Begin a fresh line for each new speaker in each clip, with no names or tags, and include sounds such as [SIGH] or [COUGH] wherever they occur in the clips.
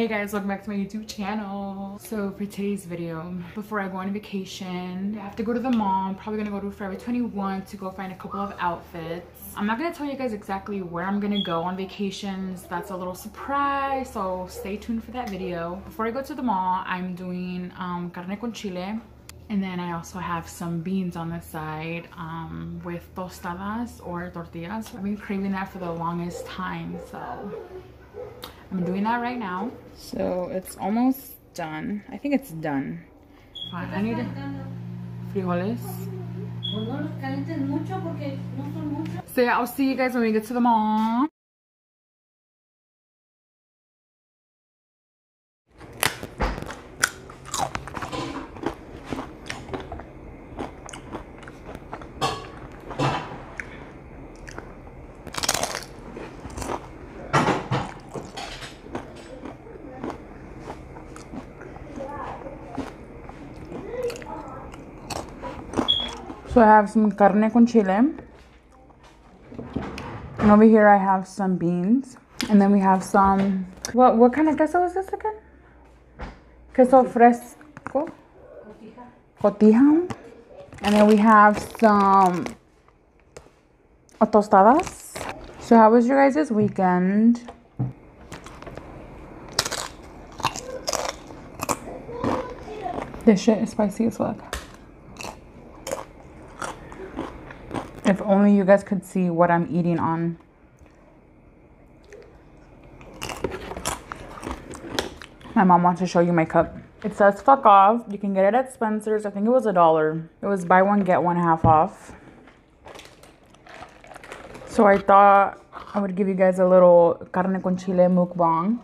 Hey guys, welcome back to my YouTube channel. So for today's video, before I go on vacation, I have to go to the mall. I'm probably gonna go to Forever 21 to go find a couple of outfits. I'm not gonna tell you guys exactly where I'm gonna go on vacations. That's a little surprise, so stay tuned for that video. Before I go to the mall, I'm doing um, carne con chile. And then I also have some beans on the side um, with tostadas or tortillas. I've been craving that for the longest time, so I'm doing that right now. So it's almost done. I think it's done. Fine. I need frijoles. So yeah, I'll see you guys when we get to the mall. So I have some carne con chile. And over here I have some beans. And then we have some, what, what kind of queso is this again? Queso fresco? Cotija. And then we have some tostadas. So how was your guys' weekend? This shit is spicy as fuck. Only you guys could see what I'm eating on. My mom wants to show you my cup. It says fuck off. You can get it at Spencer's. I think it was a dollar. It was buy one, get one half off. So I thought I would give you guys a little carne con chile mukbang.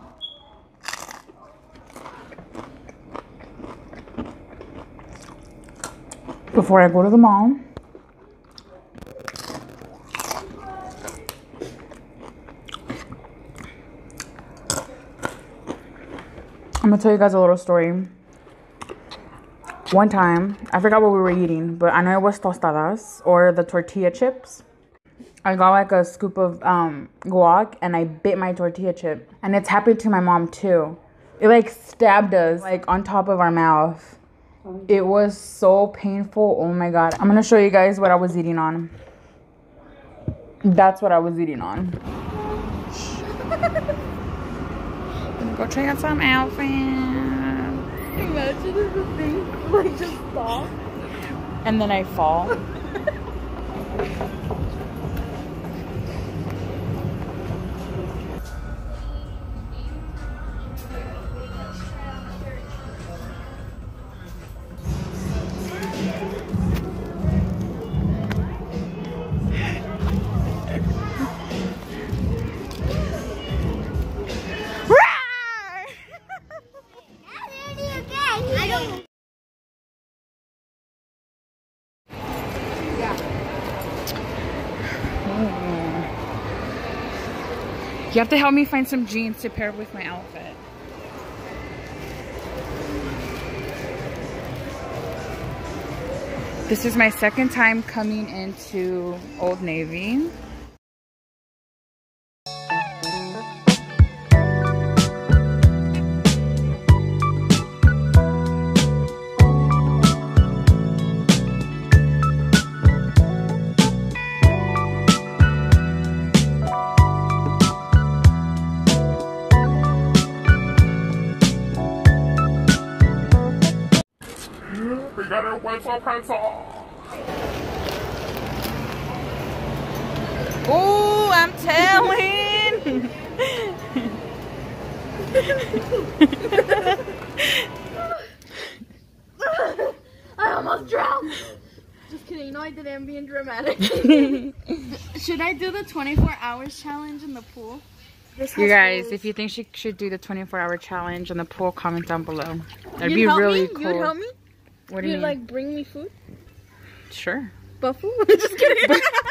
Before I go to the mall. I'm gonna tell you guys a little story. One time, I forgot what we were eating, but I know it was tostadas or the tortilla chips. I got like a scoop of um, guac and I bit my tortilla chip. And it's happened to my mom too. It like stabbed us like on top of our mouth. It was so painful. Oh my god. I'm gonna show you guys what I was eating on. That's what I was eating on. [LAUGHS] Go check out some outfits.
Imagine if the thing like just stop.
And then I fall. [LAUGHS] You have to help me find some jeans to pair with my outfit. This is my second time coming into Old Navy.
We got a Wetzel pretzel.
Oh, I'm telling. [LAUGHS]
I almost drowned. Just kidding. No, I didn't. I'm being dramatic. [LAUGHS] Should I do the 24 hours challenge in the pool? This
You guys,
rules.
if you think she should do the 24 hour challenge in the pool, comment down below. That'd
You'd
be
help
really
me?
cool.
You'd help me?
What do you
You'd
mean?
like bring me food?
Sure.
Buffalo? [LAUGHS] Just kidding. [LAUGHS]